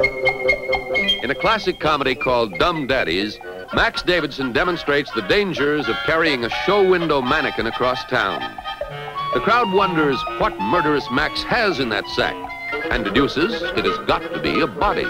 In a classic comedy called Dumb Daddies, Max Davidson demonstrates the dangers of carrying a show window mannequin across town. The crowd wonders what murderous Max has in that sack and deduces it has got to be a body.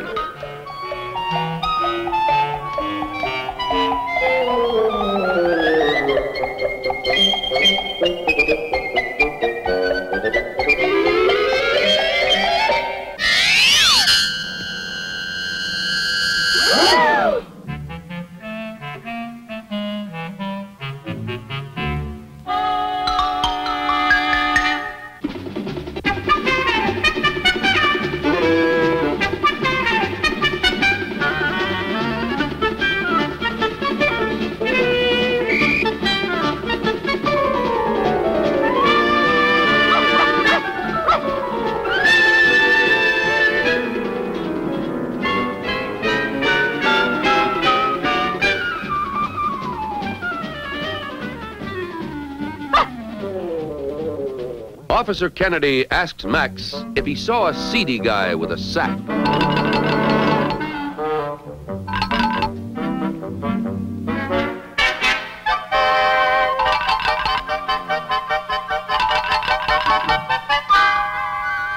Officer Kennedy asks Max if he saw a seedy guy with a sack.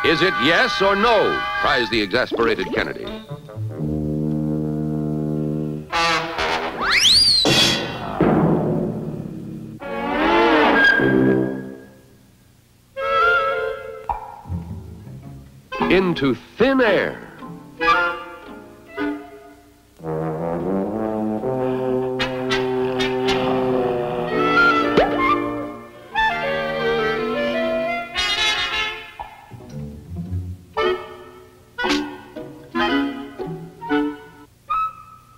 Is it yes or no? cries the exasperated Kennedy. Into thin air.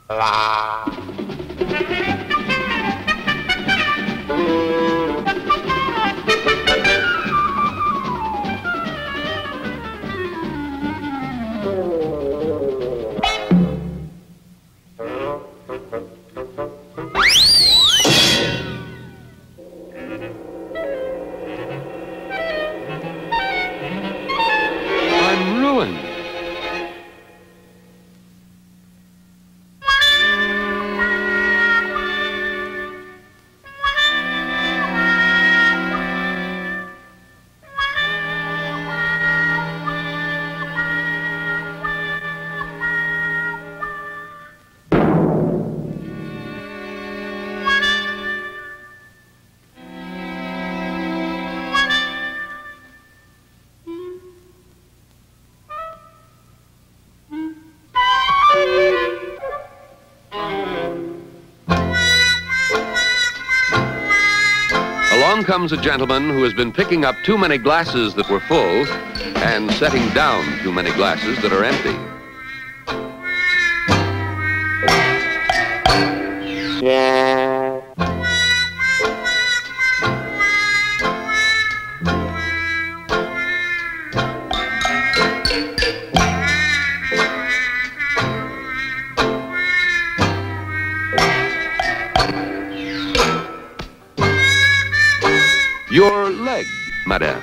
Along comes a gentleman who has been picking up too many glasses that were full and setting down too many glasses that are empty. Your leg, madame.